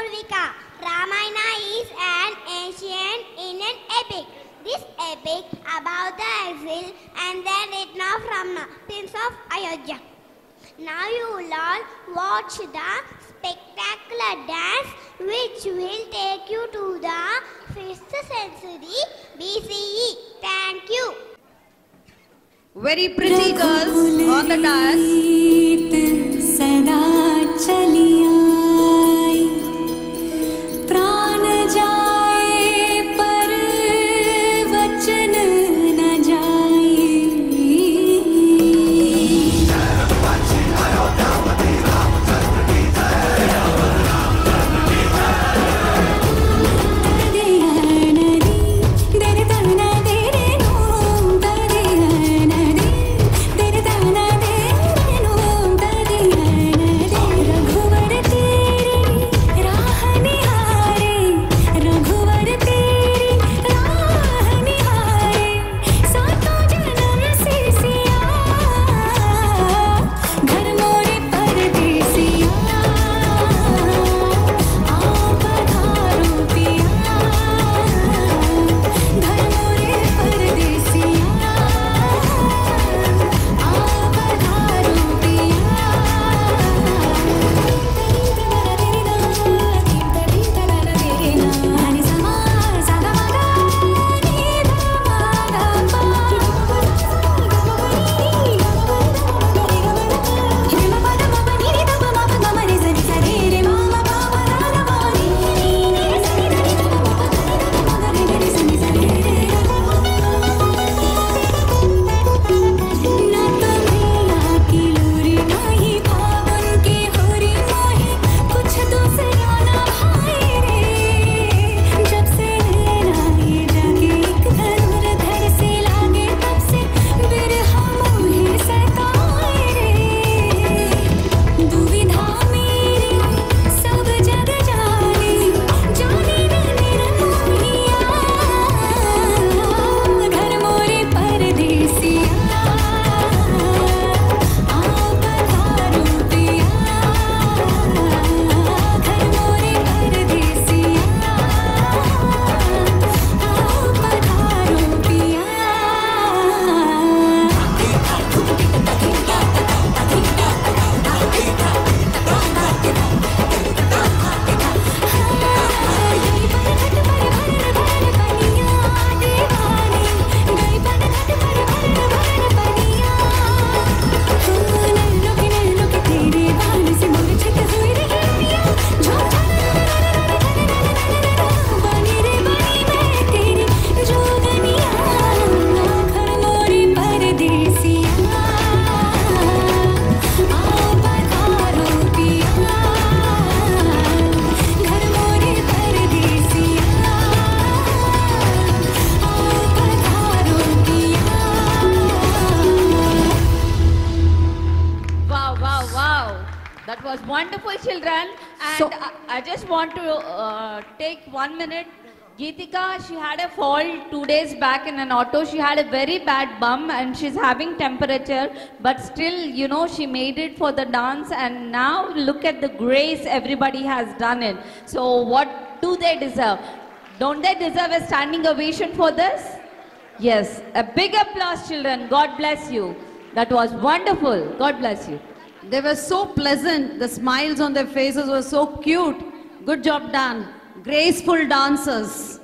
Purvika. Ramayana is an ancient Indian epic. This epic about the exile and then written of Ramana, Prince of Ayodhya. Now you will all watch the spectacular dance which will take you to the 5th century BCE. Thank you. Very pretty girls on the dance. Wonderful, children. And So- I, I just want to uh, take one minute. Geetika, she had a fall two days back in an auto. She had a very bad bum and she's having temperature. But still, you know, she made it for the dance. And now look at the grace everybody has done it. So what do they deserve? Don't they deserve a standing ovation for this? Yes. A big applause, children. God bless you. That was wonderful. God bless you. They were so pleasant. The smiles on their faces were so cute. Good job done. Graceful dancers.